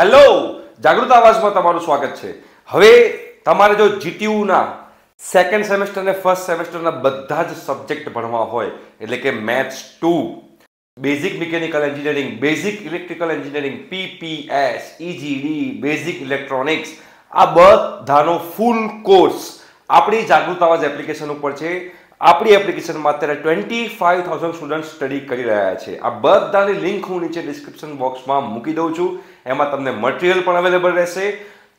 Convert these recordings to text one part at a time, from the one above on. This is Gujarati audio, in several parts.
હેલો, જાગૃત આવાજમાં તમારું સ્વાગત છે. હવે તમારે જો જીટીયુના સેકન્ડ સેમેસ્ટર અને ફર્સ્ટ સેમેસ્ટરના બધા જ સબ્જેક્ટ ભણવા હોય, એટલે કે maths two basic mechanical engineering basic electrical engineering PPS EGD basic electronics આ બધાનો ફૂલ કોર્સ આપણી જાગૃત આવાજ એપ્લિકેશન ઉપર છે. આપણી એપ્લિકેશનમાં અત્યારે twenty five thousand student study કરી રહ્યા છે. આ બધાની લિંક હું નીચે ડિસ્ક્રિપ્શન બોક્સમાં મૂકી દઉં છું. એમાં તમને મટીરિયલ પણ અવેલેબલ રહેશે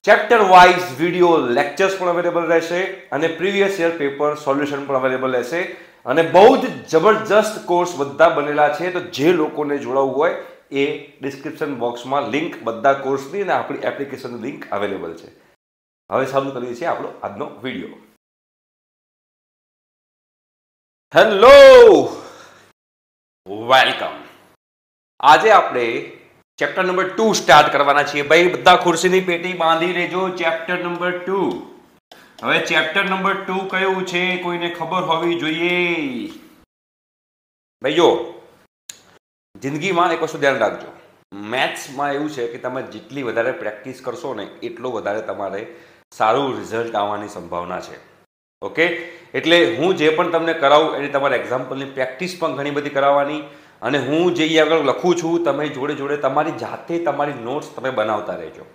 ચેપ્ટર વાઇઝ વીડિયો લેક્ચર્સ પણ અવેલેબલ રહેશે, અને પ્રીવિયસ યર પેપર સોલ્યુશન પણ અવેલેબલ રહેશે. અને બહુ જ જબરજસ્ત કોર્સ બધા બનેલા છે, તો જે લોકોને જોડાવવું હોય એ ડિસ્ક્રિપ્શન બોક્સમાં લિંક બધા કોર્સની અને આપણી એપ્લિકેશનની લિંક અવેલેબલ છે. હવે શરૂ કરીએ છીએ આપણો આજનો વીડિયો હેલો વેલકમ આજે આપણે ચેપ્ટર નંબર ટુ સ્ટાર્ટ કરવાના છીએ. ભાઈ, બધા ખુરશીની પેટી બાંધી લેજો. ચેપ્ટર નંબર ટુ હવે ચેપ્ટર નંબર ટુ કયું છે કોઈને ખબર હોવી જોઈએ. ભાઈ, જો, જિંદગીમાં એક વસ્તુ ધ્યાન રાખજો. મેથ્સમાં એવું છે કે તમે જેટલી વધારે પ્રેક્ટિસ કરશો ને એટલું વધારે તમારે સારું રિઝલ્ટ આવવાની સંભાવના છે. ઓકે? એટલે હું જે પણ તમને કરાવું એની તમારે એક્ઝામ્પલની પ્રેક્ટિસ પણ ઘણી બધી કરાવવાની. અને હું જે આગળ લખું છું, તમે જોડે જોડે તમારી જાતે તમારી નોટ્સ તમે બનાવતા રહેજો.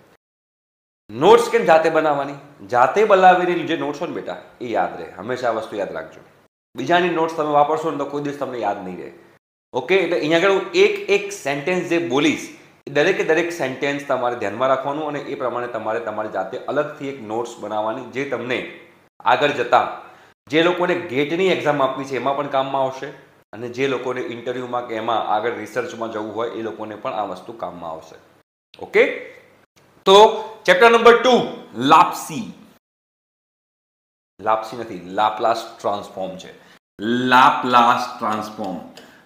નોટ્સ કેમ જાતે બનાવવાની? જાતે બનાવેલી જે નોટ્સ હોય ને બેટા, એ યાદ રહે. હંમેશા આ વસ્તુ યાદ રાખજો. બીજાની નોટ્સ તમે વાપરશો ને તો કોઈ દિવસ તમને યાદ નહીં રહે. ઓકે એટલે અહીંયા આગળ હું એક એક સેન્ટેન્સ જે બોલીશ, એ દરેકે દરેક સેન્ટેન્સ તમારે ધ્યાનમાં રાખવાનું અને એ પ્રમાણે તમારે તમારી જાતે અલગથી એક નોટ્સ બનાવવાની જે તમને આગળ જતા જે લોકોને ગેટની એક્ઝામ આપવી છે, એમાં પણ કામમાં આવશે. અને જે લોકોને ઇન્ટરવ્યુમાં કે એમાં આગળ રિસર્ચમાં જવું હોય એ લોકોને પણ આ વસ્તુ કામમાં આવશે. ઓકે? તો ચેપ્ટર નંબર ટુ, લાપસી. લાપસી નથી, લાપ્લાસ ટ્રાન્સફોર્મ છે. Laplace transform.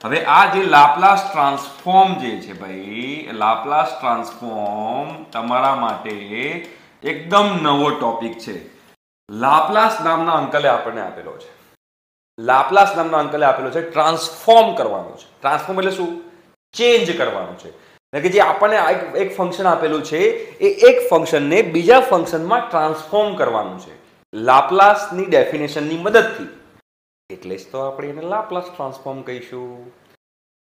હવે આ જે લાપ્લાસ ટ્રાન્સફોર્મ જે છે ભાઈ, લાપ્લાસ ટ્રાન્સફોર્મ તમારા માટે એકદમ નવો ટોપિક છે. લાપ્લાસ નામના અંકલે આપણને આપેલો છે. લાપ્લાસ નામના અંકલે આપેલો છે ટ્રાન્સફોર્મ કરવાનો છે. ટ્રાન્સફોર્મ એટલે શું? ચેન્જ કરવાનું છે. એટલે કે જે આપણને એક ફંક્શન આપેલું છે, એ એક ફંક્શનને બીજા ફંક્શનમાં ટ્રાન્સફોર્મ કરવાનું છે. લાપ્લાસની ડેફિનેશનની મદદથી. એટલે જ તો આપણે એને લાપ્લાસ ટ્રાન્સફોર્મ કહીશું.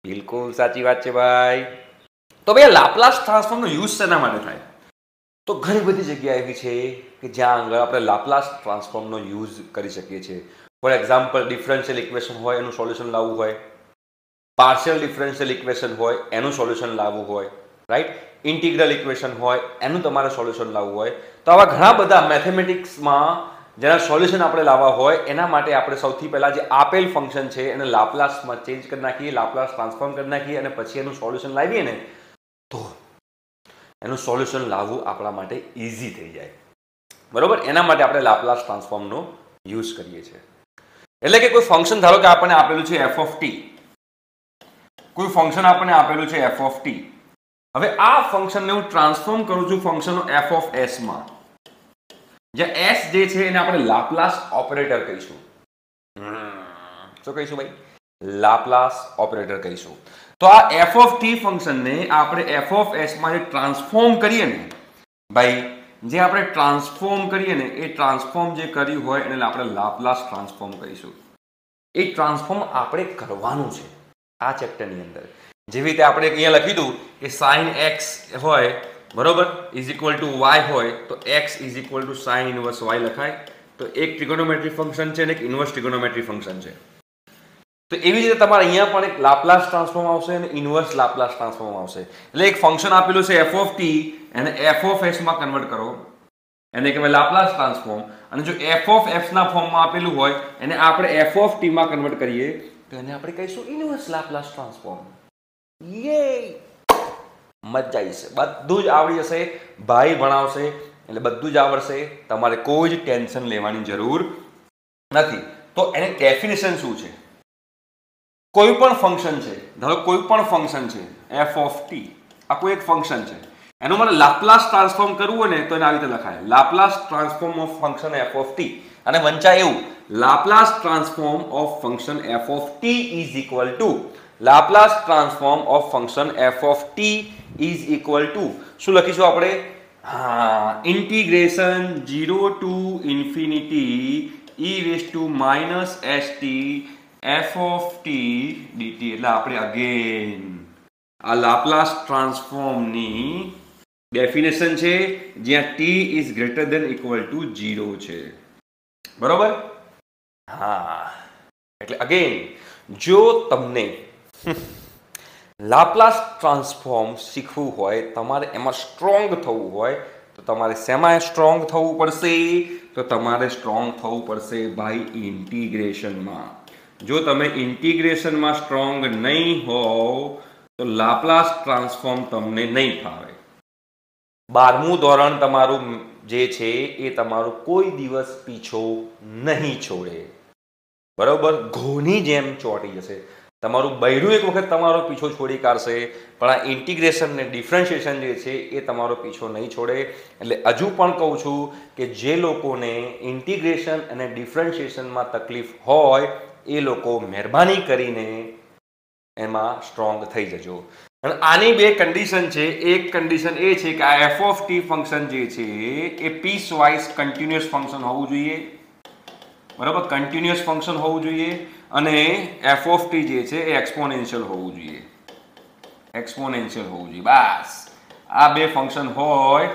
બિલકુલ સાચી વાત છે ભાઈ. તો ભાઈ લાપ્લાસ ટ્રાન્સફોર્મનો યુઝ શેના માટે થાય? તો ઘણી બધી જગ્યા એવી છે કે જ્યાં આગળ આપણે લાપ્લાસ ટ્રાન્સફોર્મનો યુઝ કરી શકીએ છીએ. ફોર એક્ઝામ્પલ ડિફરન્શિયલ ઇક્વેશન હોય, એનું સોલ્યુશન લાવવું હોય. પાર્શિયલ ડિફરન્શિયલ ઇક્વેશન હોય, એનું સોલ્યુશન લાવવું હોય રાઈટ ઇન્ટિગ્રલ ઇક્વેશન હોય, એનું તમારે સોલ્યુશન લાવવું હોય. તો આવા ઘણા બધા મેથેમેટિક્સમાં જેના સોલ્યુશન આપણે લાવવા હોય, એના માટે આપણે સૌથી પહેલાં જે આપેલ ફંક્શન છે, એને લાપ્લાસમાં ચેન્જ કરી નાખીએ લાપ્લાસ ટ્રાન્સફોર્મ કરી નાખીએ અને પછી એનું સોલ્યુશન લાવીએ ને, તો એનું સોલ્યુશન લાવવું આપણા માટે ઇઝી થઈ જાય. બરોબર? એના માટે આપણે લાપ્લાસ ટ્રાન્સફોર્મનો યુઝ કરીએ છીએ. એટલે કે કોઈ ફંક્શન ધારો કે આપણને આપેલું છે એફ ઓફ ટી કોઈ ફંક્શન આપણને આપેલું છે એફ ઓફ ટી હવે આ ફંક્શનને હું ટ્રાન્સફોર્મ કરું છું ફંક્શન એફ ઓફ એસમાં જ્યાં એસ જે છે એને આપણે લાપ્લાસ ઓપરેટર કહીશું. શું કહીશું ભાઈ? લાપ્લાસ ઓપરેટર કહીશું. તો આ એફ ઓફ ટી ફંક્શનને આપણે એફ ઓફ એસમાં ટ્રાન્સફોર્મ કરીએ ને, ભાઈ જે આપણે ટ્રાન્સફોર્મ કરીએ ને, એ ટ્રાન્સફોર્મ જે કર્યું હોય એને આપણે લાપ્લાસ ટ્રાન્સફોર્મ કહીશું. એ ટ્રાન્સફોર્મ આપણે કરવાનું છે, આ ચેપ્ટરની અંદર. જેવી રીતે આપણે અહીંયા લખી દઉં કે સાઇન એક્સ હોય, બરોબર? ઇઝ ઇક્વલ ટુ વાય હોય, તો x is equal to sine inverse y લખાય. તો એક ટ્રિગોનોમેટ્રી ફંક્શન છે અને એક ઇન્વર્સ ટ્રિગોનોમેટ્રી ફંક્શન છે. તો એવી રીતે તમારે અહીંયા પણ એક લાપ્લાસ ટ્રાન્સફોર્મ આવશે અને ઇન્વર્સ લાપ્લાસ ટ્રાન્સફોર્મ આવશે. એટલે એક ફંક્શન આપેલું છે એફ ઓફ ટી એને એફ ઓફ એસમાં કન્વર્ટ કરો. એને કહેવાય લાપ્લાસ ટ્રાન્સફોર્મ અને જો એફ ઓફ એફના ફોર્મમાં આપેલું હોય, એને આપણે એફ ઓફ ટીમાં કન્વર્ટ કરીએ. તો એને આપણે કહીશું ઇન્વર્સ લાપ્લાસ ટ્રાન્સફોર્મ યે મજા છે બધું જ આવડી જશે, ભાઈ ભણાવશે, એટલે બધું જ આવડશે. તમારે કોઈ જ ટેન્શન લેવાની જરૂર નથી. તો એને ડેફિનેશન શું છે? કોઈ પણ ફંક્શન છે, ધારો કોઈ પણ ફંક્શન છે એફ ઓફ ટી આ કોઈ એક ફંક્શન છે. એનું મને લાપ્લાસ ટ્રાન્સફોર્મ કરવું હોય ને, તો એને આવી રીતે લખાય. Laplace transform of function f of t અને વંચાય એવું. Laplace transform of function f of t is equal to Laplace transform of function f of t is equal to શું લખીશું આપણે? હા integration zero to infinity e raise to minus s t f of t dt એટલે આપણે અગેન આ લાપ્લાસ ટ્રાન્સફોર્મની ડેફિનેશન છે, જ્યાં t is greater than equal to zero છે. બરોબર? હા. એટલે અગેન જો તમને લાપ્લાસ ટ્રાન્સફોર્મ શીખવું હોય, તમારે એમાં સ્ટ્રોંગ થવું હોય, તો તમારે શેમાં સ્ટ્રોંગ થવું પડશે? તો તમારે સ્ટ્રોંગ થવું પડશે ભાઈ ઇન્ટિગ્રેશનમાં જો તમે ઇન્ટિગ્રેશનમાં સ્ટ્રોંગ નહીં હોવ, તો લાપ્લાસ ટ્રાન્સફોર્મ તમને નહીં ફાવે. બારમું ધોરણ તમારું જે છે, એ તમારું કોઈ દિવસ પીછો નહીં છોડે. બરોબર? ઘોની જેમ ચોંટી જશે. તમારું બૈરું એક વખત તમારો પીછો છોડી કાઢશે, પણ આ ઇન્ટિગ્રેશન ને ડિફરન્શિએશન જે છે, એ તમારો પીછો નહીં છોડે. એટલે હજુ પણ કહું છું કે જે લોકોને ઇન્ટિગ્રેશન અને ડિફરન્શિએશનમાં તકલીફ હોય એ લોકો મહેરબાની કરીને એમાં સ્ટ્રોંગ થઈ જજો. અને આની બે કન્ડિશન છે. એક કન્ડિશન એ છે કે આ એફ ઓફ ટી ફંક્શન જે છે એ પીસ વાઇઝ કન્ટિન્યુઅસ ફંક્શન હોવું જોઈએ. બરાબર? કન્ટિન્યુઅસ ફંક્શન હોવું જોઈએ અને એફ ઓફ ટી જે છે એ એક્સપોનેન્શિયલ હોવું જોઈએ. એક્સપોનેન્શિયલ હોવું જોઈએ. બસ. આ બે ફંક્શન હોય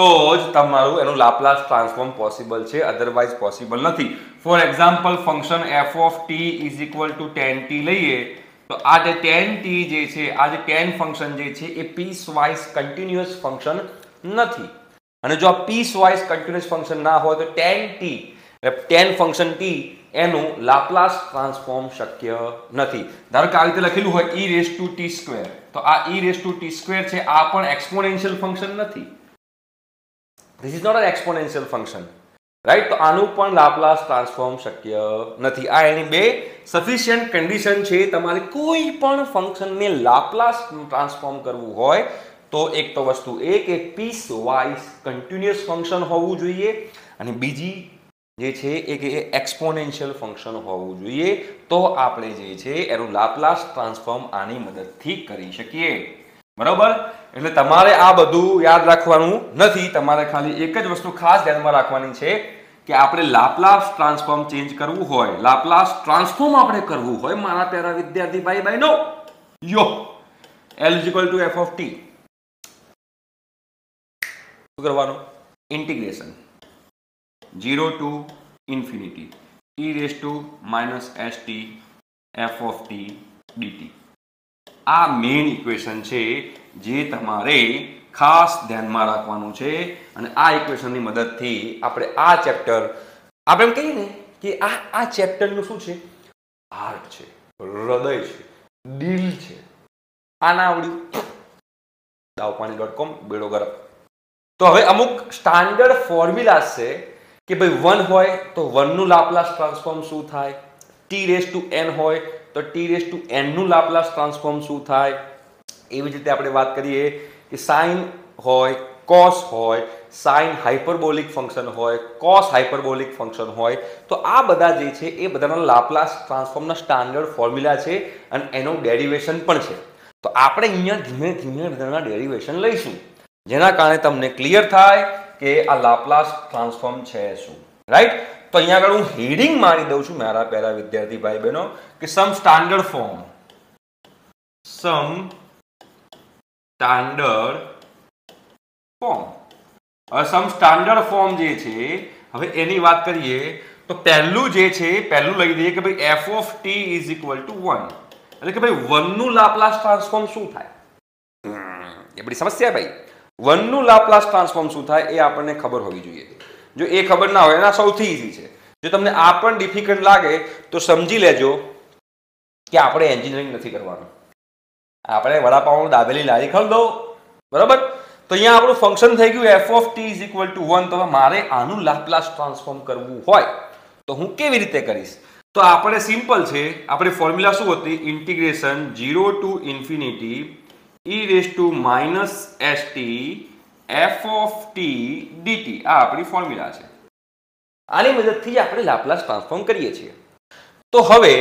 તો જ તમારું એનું લાપ્લાસ ટ્રાન્સફોર્મ પોસિબલ છે અધરવાઇઝ પોસિબલ નથી. For example function f of t is equal to tan t લઈએ, તો આ જે ટેન ટી જે છે, આ જે ટેન ફંક્શન જે છે, એ પીસ વાઇઝ કન્ટિન્યુઅસ ફંક્શન નથી. અને જો આ પીસ વાઇઝ કન્ટિન્યુઅસ ફંક્શન ના હોય તો tan t tan function t એનું લાપ્લાસ ટ્રાન્સફોર્મ શક્ય નથી. ધારો કે આ રીતે લખેલું હોય e raise to t square તો આ e raise to t square છે, આ પણ એક્સપોનેન્શિયલ ફંક્શન નથી. This is not an exponential function right તો આનું પણ લાપ્લાસ ટ્રાન્સફોર્મ શક્ય નથી. આ એની બે સફિશિયન્ટ કન્ડિશન છે. તમારે કોઈ પણ ફંક્શનને લાપ્લાસ ટ્રાન્સફોર્મ કરવું હોય, તો એક તો વસ્તુ એ કે પીસ વાઇઝ કન્ટિન્યુઅસ ફંક્શન હોવું જોઈએ. અને બીજી જે છે એ કે એક્સપોનેન્શિયલ ફંક્શન હોવું જોઈએ. તો આપણે જે છે એનું લાપ્લાસ ટ્રાન્સફોર્મ આની મદદથી કરી શકીએ. બરોબર? એટલે તમારે આ બધું યાદ રાખવાનું નથી. તમારે ખાલી એક જ વસ્તુ ખાસ ધ્યાનમાં રાખવાની છે કે આપણે લાપ્લાસ ટ્રાન્સફોર્મ ચેન્જ કરવું હોય લાપ્લાસ ટ્રાન્સફોર્મ આપણે કરવું હોય, મારા પ્યારા વિદ્યાર્થી ભાઈ ભાઈ નો યો l to f of t શું કરવાનું? Integration zero to infinity t raise to minus s t f of t dt આ મેઇન ઇક્વેશન છે જે તમારે ખાસ ધ્યાનમાં રાખવાનું છે અને આ ઇક્વેશનની મદદથી આપણે આ ચેપ્ટર આપણે એમ કહીએ ને કે આ આ ચેપ્ટરનું શું છે? હાર્ટ છે, હૃદય છે, દિલ છે. આ ના આવડ્યું દાવપાણી ડોટ કોમ બેડો ગરમ. તો હવે અમુક સ્ટાન્ડર્ડ ફોર્મ્યુલા છે કે ભાઈ વન હોય તો વનનું લાપ્લાસ ટ્રાન્સફોર્મ શું થાય? ટી રેસ ટુ એન હોય તો ટી રેસ ટુ એનનું લાપ્લાસ ટ્રાન્સફોર્મ શું થાય? એવી જ રીતે આપણે વાત કરીએ કે સાઇન હોય કોસ હોય સાઇન હાઇપરબોલિક ફંક્શન હોય કોસ હાઇપરબોલિક ફંક્શન હોય, તો આ બધા જે છે એ બધાના લાપ્લાસ ટ્રાન્સફોર્મના સ્ટાન્ડર્ડ ફોર્મ્યુલા છે અને એનું ડેરિવેશન પણ છે. તો આપણે અહીંયા ધીમે ધીમે બધાના ડેરિવેશન લઈશું. જેના કારણે તમને ક્લિયર થાય કે આ લાપ્લાસ ટ્રાન્સફોર્મ છે શું. રાઈટ તો અહીંયા આગળ હું હેડિંગ મારી દઉં છું મારા પહેલા વિદ્યાર્થી ભાઈ બહેનો કે some standard form some standard form હવે સમ સ્ટાન્ડર્ડ ફોર્મ જે છે, હવે એની વાત કરીએ, તો પહેલું જે છે, પહેલું લઈ દઈએ કે ભાઈ f of t is equal to one એટલે કે ભાઈ વનનું લાપ્લાસ ટ્રાન્સફોર્મ શું થાય? એ બધી સમસ્યા ભાઈ. વનનું લાપ્લાસ ટ્રાન્સફોર્મ શું થાય એ આપણને ખબર હોવી જોઈએ. જો એ ખબર ના હોય, એના સૌથી ઇઝી છે. જો તમને આ પણ ડિફિકલ્ટ લાગે, તો સમજી લેજો કે આપણે એન્જિનિયરિંગ નથી કરવાનું. આપણે વડાપાઉં દાબેલી લારી ખરીદો બરાબર? તો અહીંયા આપણું ફંક્શન થઈ ગયું f of t is equal to one તો મારે આનું લાપ્લાસ ટ્રાન્સફોર્મ કરવું હોય. તો હું કેવી રીતે કરીશ? તો આપણે સિમ્પલ છે. આપણી ફોર્મ્યુલા શું હતી? Integration zero to infinity e raise to minus s t f of t dt આ આપણી ફોર્મ્યુલા છે. આની મદદથી આપણે લાપ્લાસ ટ્રાન્સફોર્મ કરીએ છીએ. તો હવે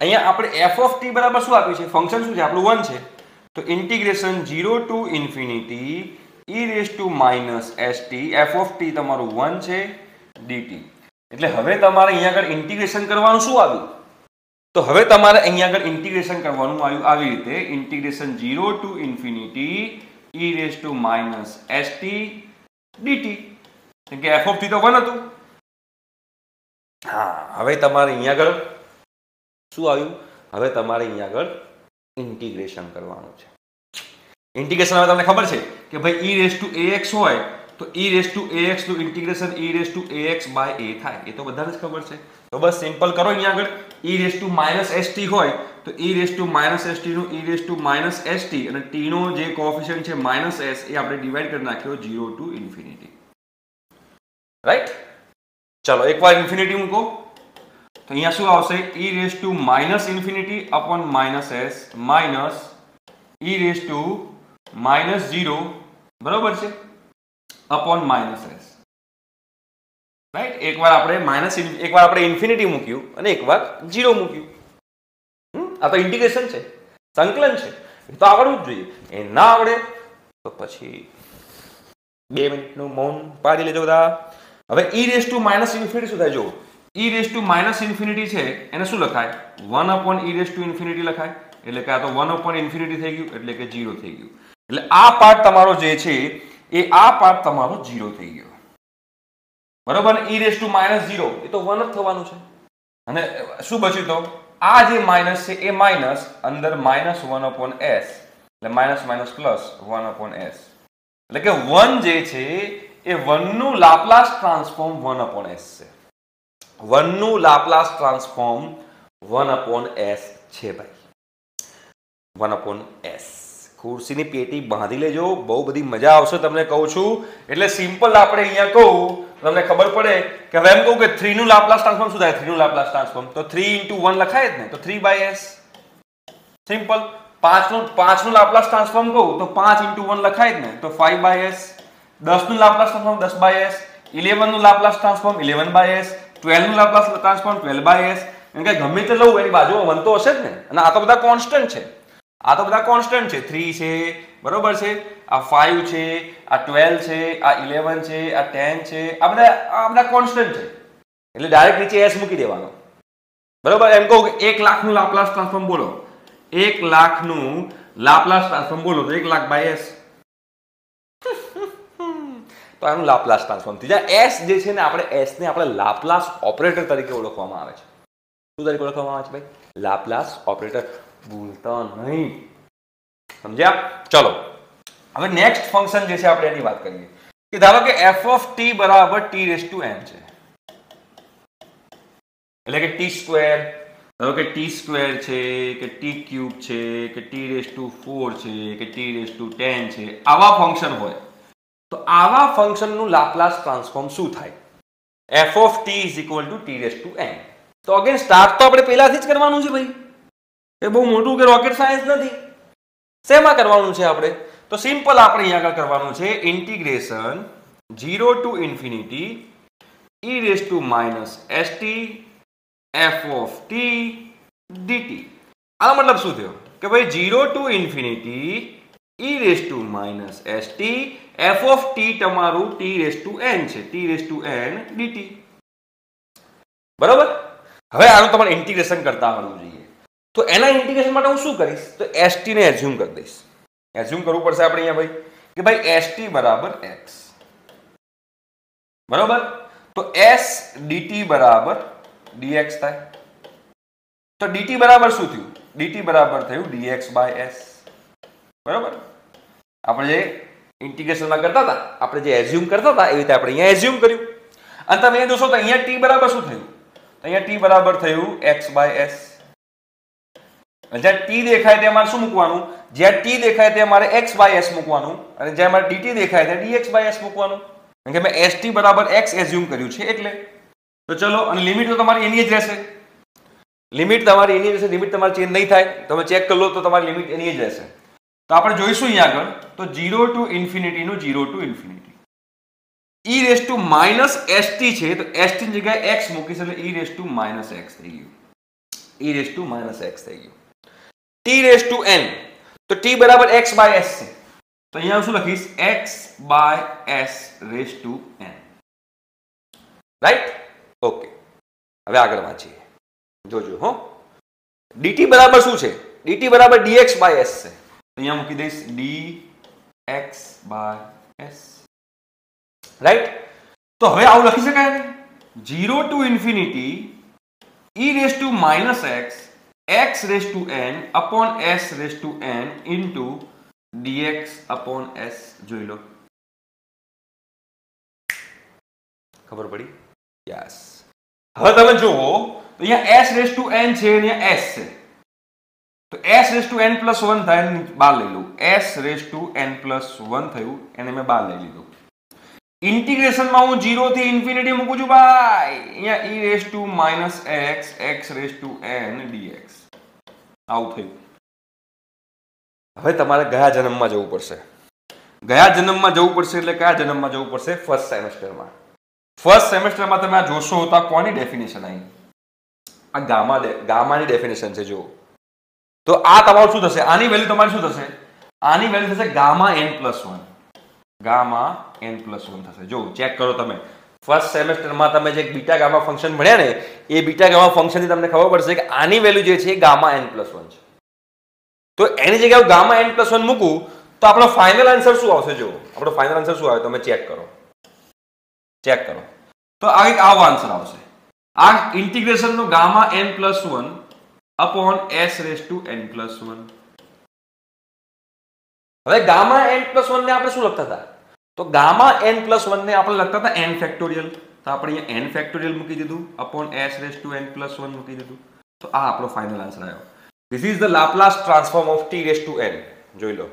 અહીંયા આપણે એફ ઓફ ટી બરાબર શું આપ્યું છે? ફંક્શન શું છે? આપણું વન છે. તો integration zero to infinity e raise to minus s t f of t તમારું વન છે. ડીટી એટલે હવે તમારે અહીંયા આગળ ઇન્ટિગ્રેશન કરવાનું શું આવ્યું? તો હવે તમારે અહીંયા આગળ ઇન્ટિગ્રેશન કરવાનું આવ્યું. આવી રીતે integration zero to infinity e raise to minus s t dt કે એફ ઓફ ટી તો વન હતું. હા, હવે તમારે અહીંયા આગળ શું આવ્યું? હવે તમારે અહીંયા આગળ ઇન્ટિગ્રેશન કરવાનું છે. ઇન્ટિગ્રેશન હવે તમને ખબર છે કે ભાઈ ઈ રેસ ટુ એક્સ હોય તો e રેસ ટુ ax નું integration e raise to ax by a થાય. એ તો બધાને જ ખબર છે. તો બસ સિમ્પલ કરો અહીંયા આગળ. e raise to minus s t હોય, તો e raise to minus s t નું e raise to minus s t અને ટી નો જે કોએફિશિયન્ટ છે માઇનસ એસ એ આપણે ડિવાઈડ કરી નાખ્યો ઝીરો ટુ ઇન્ફિનિટી રાઈટ ચલો, એકવાર ઇન્ફિનિટી મૂકો. તો અહીંયા શું આવશે? e raise to minus infinity upon minus s minus e raise to minus zero બરોબર છે? અપોન માઇનસ એસ રાઈટ એકવાર આપણે માઇનસ એકવાર આપણે ઇન્ફિનિટી મૂક્યું અને એકવાર ઝીરો મૂક્યું? આ તો ઇન્ટિગ્રેશન છે. સંકલન છે. એ તો આવડવું જ જોઈએ. એ ના આવડે તો પછી બે મિનિટનું મૌન પાડી લેજો બધા. હવે e raise to minus infinity શું થાય? જો e raise to minus infinity છે. એને શું લખાય? One upon e raise to infinity લખાય. એટલે કે આ તો વન અપોન ઇન્ફિનિટી થઈ ગયું. એટલે કે ઝીરો થઈ ગયું. એટલે આ પાર્ટ તમારો જે છે એ આ પાર્ટ તમારો ઝીરો થઈ ગયો. બરોબર? E raise to minus zero એ તો વન જ થવાનું છે. અને શું બચ્યું તો? આ જે માઇનસ છે, એ માઇનસ અંદર માઇનસ વન અપોન એસ એટલે minus minus plus one upon s એટલે કે વન જે છે, એ વનનું Laplace transform one upon s છે. વનનું Laplace transform one upon s છે ભાઈ. વન અપોન એસ ખુરશીની પેટી બાંધી લેજો. બહુ બધી મજા આવશે તમને કહું છું. એટલે સિમ્પલ આપણે અહીંયા કહું, તમને ખબર પડે કે હવે એમ કહું કે થ્રી નું લાપ્લાસ ટ્રાન્સફોર્મ શું થાય? થ્રી નું લાપ્લાસ ટ્રાન્સફોર્મ તો થ્રી ઇન્ટુ વન લખાય જ ને? તો થ્રી બાય એસ સિમ્પલ પાંચનું પાંચનું લાપ્લાસ ટ્રાન્સફોર્મ કહું, તો પાંચ ઇન્ટુ વન લખાય જ ને? તો ફાઈવ બાય એસ દસનું લાપ્લાસ ટ્રાન્સફોર્મ દસ by S ઇલેવનનું Laplace transform eleven by s ટ્વેલ્વનું Laplace transform twelve by s એમ કે ગમે તે લઉં, એની બાજુમાં વન તો હશે જ ને? અને આ તો બધા કોન્સ્ટન્ટ છે. આ તો બધા કોન્સ્ટન્ટ છે. થ્રી છે, બરોબર છે? આ ફાઈવ છે, આ ટ્વેલ્વ છે, આ ઇલેવન છે, આ ટેન છે, આ બધા આ બધા કોન્સ્ટન્ટ છે. એટલે ડાયરેક્ટ નીચે એસ મૂકી દેવાનો. બરોબર? એમ કહું કે એક લાખનું લાપ્લાસ ટ્રાન્સફોર્મ બોલો. એક લાખનું લાપ્લાસ ટ્રાન્સફોર્મ બોલો તો એક લાખ બાય એસ તો આનું લાપ્લાસ ટ્રાન્સફોર્મ થઈ જાય. એસ જે છે ને આપણે એસ ને આપણે લાપ્લાસ ઓપરેટર તરીકે ઓળખવામાં આવે છે. શું તરીકે ઓળખવામાં આવે છે ભાઈ? લાપ્લાસ ઓપરેટર ભૂલતા નહીં. સમજ્યા? ચલો. હવે નેક્સ્ટ ફંક્શન જે છે આપણે એની વાત કરીએ. કે ધારો કે એફ ઓફ ટી બરાબર ટી રેસ ટુ એમ છે. એટલે કે ટી સ્ક્વેર ધારો કે ટી સ્ક્વેર છે, કે ટી ક્યુબ છે, કે ટી રેસ ટુ ફોર છે, કે ટી રેસ ટુ ટેન છે. આવા ફંક્શન હોય. તો આવા ફંક્શનનું લાપ્લાસ ટ્રાન્સફોર્મ શું થાય? F of t is equal to t raise to n તો અગેન સ્ટાર્ટ તો આપણે પહેલાથી જ કરવાનું છે ભાઈ. એ બહુ મોટું કે રોકેટ સાયન્સ નથી. શેમાં કરવાનું છે આપણે? તો સિમ્પલ આપણે અહીંયા આગળ કરવાનું છે. Integration zero to infinity e raise to minus s t f of t dt આનો મતલબ શું થયો? કે ભાઈ zero to infinity e raise to minus s t f of t તમારું ટી રેસ ટુ એન છે. T raise to n dt બરોબર? હવે આનું તમારે ઇન્ટિગ્રેશન કરતા આવડવું જોઈએ. તો એના ઇન્ટિગ્રેશન માટે હું શું કરીશ? તો એસટી ને એઝ્યુમ કરી દઈશ. એઝ્યુમ કરવું પડશે આપણે અહીંયા ભાઈ. કે ભાઈ એસટી બરાબર એક્સ બરોબર? તો એસ ડીટી બરાબર ડીએક્સ થાય. તો ડીટી બરાબર શું થયું? ડીટી બરાબર થયું ડીએક્સ બાય એસ બરોબર? આપણે જે ઇન્ટિગ્રેશનમાં કરતા હતા, આપણે જે એઝ્યુમ કરતા હતા, એ રીતે આપણે અહીંયા એઝ્યુમ કર્યું. અને તમે એ જોશો તો અહીંયા ટી બરાબર શું થયું? અહીંયા ટી બરાબર થયું એક્સ બાય એસ જ્યાં ટી દેખાય તે મારે શું મૂકવાનું? જ્યાં ટી દેખાય ત્યાં મારે એક્સ બાય એસ મૂકવાનું. અને જ્યાં મારે ડીટી દેખાય ત્યાં ડીએક્સ બાય એસ મૂકવાનું. કારણ કે મેં એસટી બરાબર એક્સ એઝ્યુમ કર્યું છે એટલે. તો ચલો, અને લિમિટ તો તમારી એની જ રહેશે. લિમિટ તમારી એની રહેશે લિમિટ તમારી ચેન્જ નહીં થાય. તમે ચેક કરી લો તો તમારી લિમિટ એની જ રહેશે. તો આપણે જોઈશું અહીંયા આગળ. તો zero to ઇન્ફિનિટીનું zero to infinity e raise to minus s t છે, તો એસટી જગ્યાએ એક્સ મૂકીશ એટલે e raise to minus x થઈ ગયું. E raise to minus x થઈ ગયું. ટી રેસ ટુ એન તો ટી બરાબર એક્સ બાય એસ છે તો અહીંયા હું શું લખીશ x by s raise to n right okay હવે આગળ વાંચીએ જોજો હો ડીટી બરાબર શું છે ડીટી બરાબર ડીએક્સ બાય એસ છે અહીંયા મૂકી દઈશ d x by s right તો હવે આવું લખી શકાય ને zero to infinity e raise to minus x x raise to n upon s raise to n into dx upon s જોઈ લો. ખબર પડી? યસ હવે તમે જુઓ તો અહીંયા એસ રેસ ટુ એન છે અને અહીંયા એસ છે. તો raise to n plus one થાય એને બહાર લઈ લઉં. Raise to n plus one થયું, એને મેં બહાર લઈ લીધું. ઇન્ટિગ્રેશનમાં હું 0 થી ઇન્ફિનિટી મૂકું છું, ભાઈ. અહીંયા e raise to minus x x raise to n dx. આવું થયું. હવે તમારે ગયા જન્મમાં જવું પડશે. ગયા જન્મમાં જવું પડશે એટલે કયા જન્મમાં જવું પડશે? ફર્સ્ટ સેમેસ્ટરમાં ફર્સ્ટ સેમેસ્ટરમાં તમે આ જોશો તો આ કોની ડેફિનેશન આવી? આ ગામા ગામાની ડેફિનેશન છે જો તો આ તમારું શું થશે? આની વેલ્યુ તમારી શું થશે? આની વેલ્યુ થશે gamma n plus one gamma n plus one થશે. જો ચેક કરો તમે. ફર્સ્ટ સેમેસ્ટરમાં તમે જે બીટા ગામા ફંક્શન ભણ્યા ને, એ બીટા ગામા ફંક્શનથી તમને ખબર પડશે કે આની વેલ્યુ જે છે એ ગામા એન પ્લસ વન છે. તો એની જગ્યાએ ગામા એન પ્લસ વન મૂકું, તો આપણો ફાઇનલ આન્સર શું આવશે જો આપણો ફાઇનલ આન્સર શું આવે? તમે ચેક કરો. ચેક કરો. તો આ એક આવો આન્સર આવશે. આ ઇન્ટિગ્રેશનનો gamma n plus one upon s raise to n plus one હવે ગામા એન પ્લસ વન ને આપણે શું લખતા હતા? તો ગામા એન પ્લસ વન ને આપણે લખતા હતા એન ફેક્ટોરિયલ તો આપણે અહીંયા એન ફેક્ટોરિયલ મૂકી દીધું upon s raise to n plus one મૂકી દીધું. તો આ આપણો ફાઇનલ આન્સર આવ્યો. This is the Laplace transform of t raise to n જોઈ લો.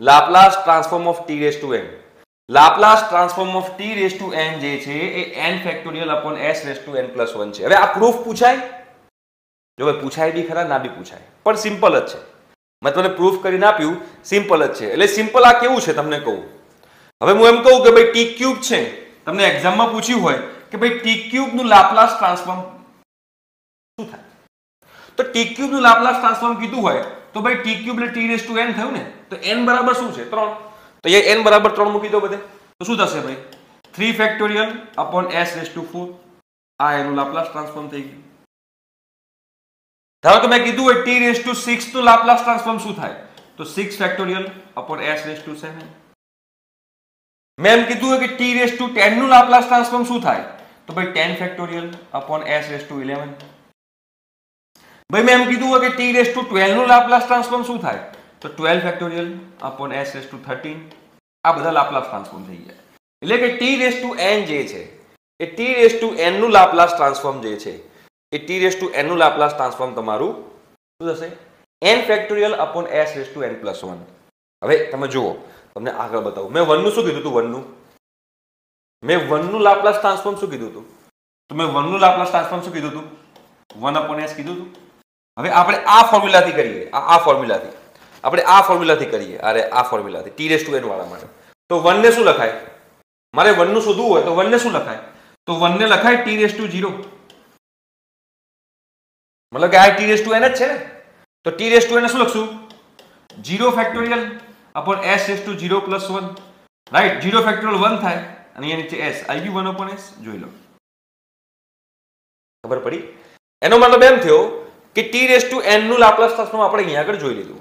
Laplace transform of t raise to n Laplace transform of t raise to n જે છે, એ n factorial upon s raise to n plus one છે. હવે આ પ્રૂફ પૂછાય? જો ભાઈ પૂછાય બી ખરા, ના બી પૂછાય. પણ સિમ્પલ જ છે. મેં તમને પ્રૂફ કરીને આપ્યું સિમ્પલ જ છે. એટલે સિમ્પલ આ કેવું છે તમને કહું? હવે હું એમ કહું કે ભાઈ ટી ક્યુબ છે. તમને એક્ઝામમાં પૂછ્યું હોય કે ભાઈ ટી ક્યુબનું લાપ્લાસ ટ્રાન્સફોર્મ શું થાય? તો ટી ક્યુબનું લાપ્લાસ ટ્રાન્સફોર્મ કીધું હોય તો ભાઈ ટી ક્યુબ એટલે ટી રેસ ટુ એન થયું ને? તો એન બરાબર શું છે? ત્રણ. તો એ એન બરાબર ત્રણ મૂકી દો બધે. તો શું થશે ભાઈ? Three factorial upon s raise to four. આ એનું લાપ્લાસ ટ્રાન્સફોર્મ થઈ ગયું. ધારો કે મેં કીધું હોય ટી રેસ ટુ સિક્સનું લાપ્લાસ ટ્રાન્સફોર્મ શું થાય? તો six factorial upon s raise to seven. મેં એમ કીધું કે ટી રેસ ટુ ટેનનું લાપ્લાસ ટ્રાન્સફોર્મ શું થાય? તો ભાઈ ten factorial upon s raise to eleven ભાઈ મેં એમ કીધું કે ટી રેસ ટુ ટ્વેલ્વનું લાપ્લાસ ટ્રાન્સફોર્મ શું થાય? તો twelve factorial upon s raise to thirteen આ બધા લાપ્લાસ ટ્રાન્સફોર્મ થઈ ગયા. એટલે કે ટી રેસ ટુ એન જે છે, એ ટી રેસ ટુ એનનું લાપ્લાસ ટ્રાન્સફોર્મ જે છે, એ ટી રેસ ટુ એનનું લાપ્લાસ ટ્રાન્સફોર્મ તમારું શું થશે? N factorial upon s raise to n plus one હવે તમે જુઓ તમને આગળ બતાવું. મેં વનનું શું કીધું હતું વનનું? મેં વનનું લાપ્લાસ ટ્રાન્સફોર્મ શું કીધું હતું તો મેં વનનું લાપ્લાસ ટ્રાન્સફોર્મ શું કીધું હતું વન અપોન એસ કીધું હતું હવે આપણે આ ફોર્મ્યુલાથી કરીએ. આ ફોર્મ્યુલાથી આપણે આ ફોર્મ્યુલાથી કરીએ. અરે, આ ફોર્મ્યુલાથી ટી રેસ ટુ એન વાળા માટે. તો વનને શું લખાય? મારે વનનું શોધવું હોય તો વનને શું લખાય? તો વનને લખાય ટી રેસ ટુ જીરો મતલબ કે આ ટી રેસ ટુ એન જ છે ને? તો ટી રેસ ટુ એને શું લખશું? Zero factorial upon s s to zero plus one right zero factorial one થાય અને અહીંયા નીચે એસ આવી ગયું વન અપોન એસ જોઈ લો. ખબર પડી? એનો મતલબ એમ થયો કે ટી રેસ ટુ એનનું લાપ્લાસ ટ્રાન્સફોર્મ આપણે અહીંયા આગળ જોઈ લીધું.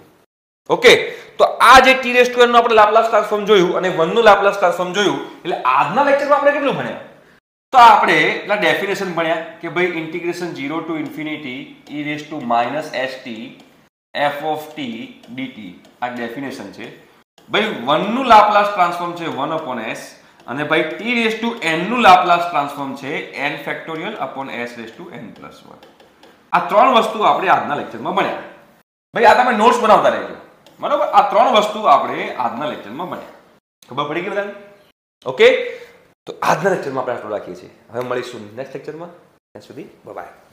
ઓકે તો આ જે ટી રેસ ટુ એનનું આપણે લાપ્લાસ ટ્રાન્સફોર્મ જોયું અને વનનું લાપ્લાસ ટ્રાન્સફોર્મ જોયું, એટલે આજના લેક્ચરમાં આપણે કેટલું ભણ્યા? તો આપણે એટલા ડેફિનેશન ભણ્યા કે ભાઈ integration 0 to infinity e raise to minus s t f of t dt આ ડેફિનેશન છે. ભાઈ વનનું લાપ્લાસ ટ્રાન્સફોર્મ છે વન અપોન એસ અને ભાઈ ટી રેસ ટુ એનનું લાપ્લાસ ટ્રાન્સફોર્મ છે n factorial upon s raise to n plus one આ ત્રણ વસ્તુ આપણે આજના લેક્ચરમાં ભણ્યા. ભાઈ, આ તમે નોટ્સ બનાવતા રહેજો. બરાબર? આ ત્રણ વસ્તુ આપણે આજના લેક્ચરમાં ભણ્યા. ખબર પડી ગઈ બધાને? ઓકે તો આજના લેક્ચરમાં આપણે આટલું રાખીએ છીએ. હવે મળીશું નેક્સ્ટ લેક્ચરમાં ત્યાં સુધી બાય